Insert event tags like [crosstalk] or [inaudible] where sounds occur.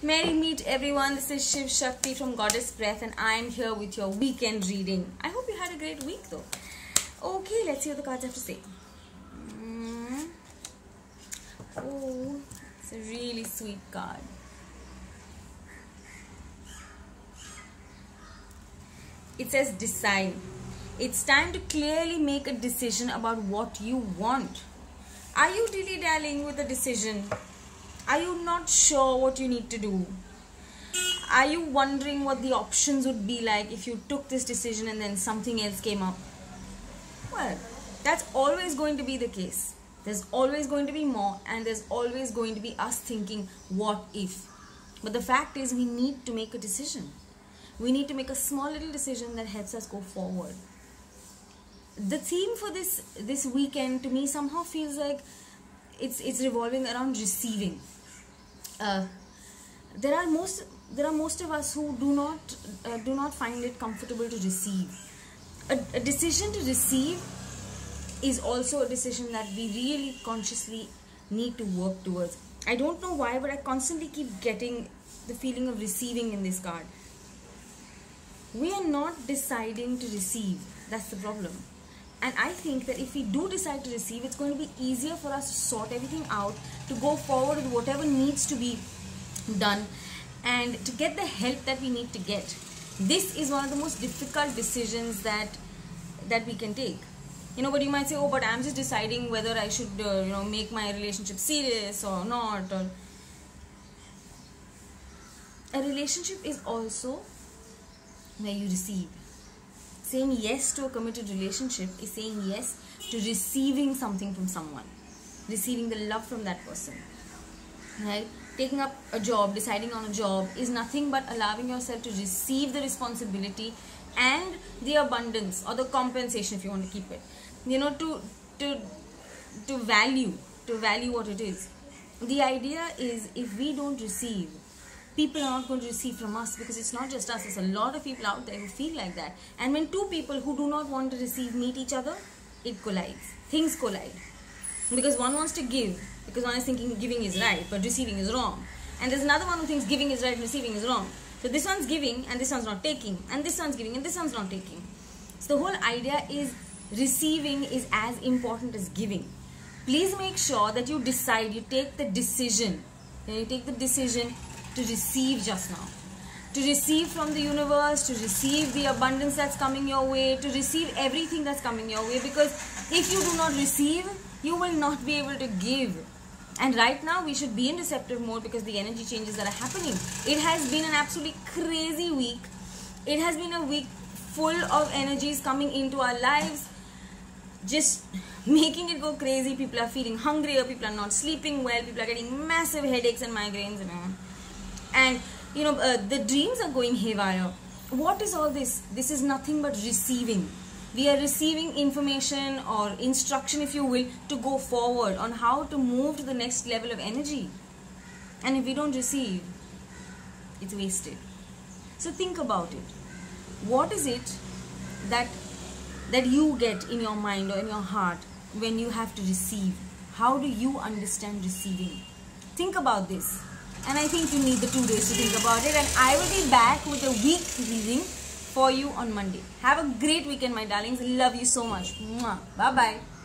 Merry meet everyone. This is Shiv Shakti from Goddess Breath, and I am here with your weekend reading. I hope you had a great week though. Okay, let's see what the cards have to say. Mm. Oh, it's a really sweet card. It says decide. It's time to clearly make a decision about what you want. Are you dilly dallying with a decision? Are you not sure what you need to do? Are you wondering what the options would be like if you took this decision and then something else came up? Well, that's always going to be the case. There's always going to be more, and there's always going to be us thinking, what if? But the fact is, we need to make a decision. We need to make a small little decision that helps us go forward. The theme for this this weekend to me somehow feels like it's it's revolving around receiving uh, there are most there are most of us who do not uh, do not find it comfortable to receive. A, a decision to receive is also a decision that we really consciously need to work towards. I don't know why but i constantly keep getting the feeling of receiving in this card. We are not deciding to receive. That's the problem and I think that if we do decide to receive, it's going to be easier for us to sort everything out, to go forward with whatever needs to be done, and to get the help that we need to get. This is one of the most difficult decisions that that we can take. You know, but you might say, "Oh, but I'm just deciding whether I should, uh, you know, make my relationship serious or not." Or a relationship is also where you receive saying yes to a committed relationship is saying yes to receiving something from someone receiving the love from that person right? Taking up a job deciding on a job is nothing but allowing yourself to receive the responsibility and the abundance or the compensation if you want to keep it. You know to to to value to value what it is. The idea is if we don't receive people are not going to receive from us because it's not just us, there's a lot of people out there who feel like that. And when two people who do not want to receive meet each other, it collides. Things collide. Because one wants to give, because one is thinking giving is right, but receiving is wrong. And there's another one who thinks giving is right and receiving is wrong. So this one's giving and this one's not taking, and this one's giving and this one's not taking. So the whole idea is receiving is as important as giving. Please make sure that you decide, you take the decision. You take the decision to receive just now. To receive from the universe, to receive the abundance that's coming your way, to receive everything that's coming your way. Because if you do not receive, you will not be able to give. And right now, we should be in receptive mode because the energy changes that are happening. It has been an absolutely crazy week. It has been a week full of energies coming into our lives, just [laughs] making it go crazy. People are feeling hungrier, people are not sleeping well, people are getting massive headaches and migraines. Know and you know uh, the dreams are going haywire. What is all this? This is nothing but receiving. We are receiving information or instruction if you will to go forward on how to move to the next level of energy. And if we don't receive it's wasted. So think about it. What is it that that you get in your mind or in your heart when you have to receive? How do you understand receiving? Think about this and I think you need the two days to think about it and I will be back with a week reading for you on Monday. Have a great weekend my darlings. Love you so much. Bye bye.